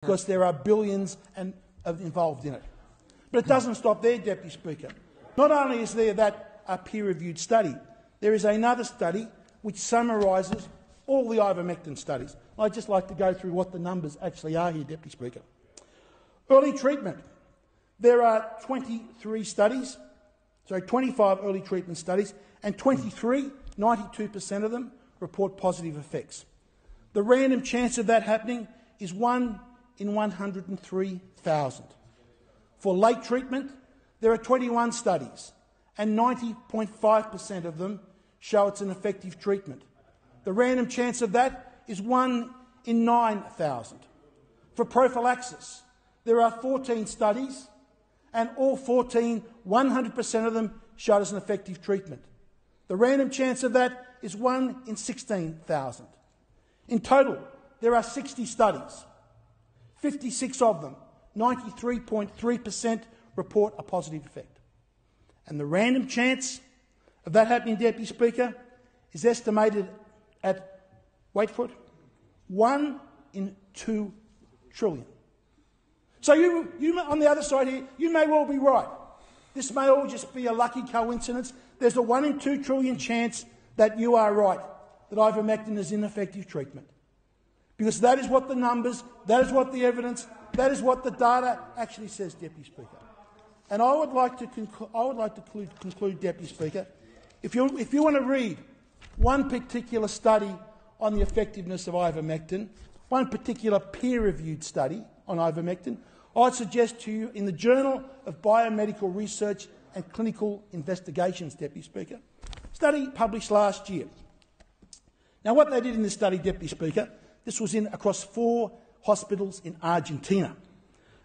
because there are billions and, uh, involved in it. But it doesn't stop there, Deputy Speaker. Not only is there that a peer-reviewed study, there is another study which summarises all the ivermectin studies. I'd just like to go through what the numbers actually are here, Deputy Speaker. Early treatment. There are 23 studies, sorry, 25 early treatment studies, and 23, 92% of them, report positive effects. The random chance of that happening is 1 in 103,000. For late treatment, there are 21 studies, and 90.5% of them show it's an effective treatment. The random chance of that is 1 in 9,000. For prophylaxis, there are 14 studies, and all 14, 100% of them showed as an effective treatment. The random chance of that is 1 in 16,000. In total, there are 60 studies. 56 of them, 93.3%, report a positive effect. And the random chance of that happening, Deputy Speaker, is estimated at, wait for it, 1 in 2 trillion. So you, you on the other side here, you may well be right. This may all just be a lucky coincidence. There's a 1 in 2 trillion chance that you are right, that ivermectin is ineffective treatment. Because that is what the numbers, that is what the evidence, that is what the data actually says, Deputy Speaker. And I would like to, conclu- I would like to conclude, conclude, Deputy Speaker, if you, if you want to read one particular study on the effectiveness of ivermectin, one particular peer-reviewed study on ivermectin, I'd suggest to you in the Journal of Biomedical Research and Clinical Investigations, Deputy Speaker, study published last year. Now, what they did in this study, Deputy Speaker, this was in across four hospitals in Argentina.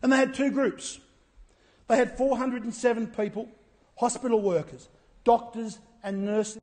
And they had two groups. They had 407 people, hospital workers, doctors and nurses.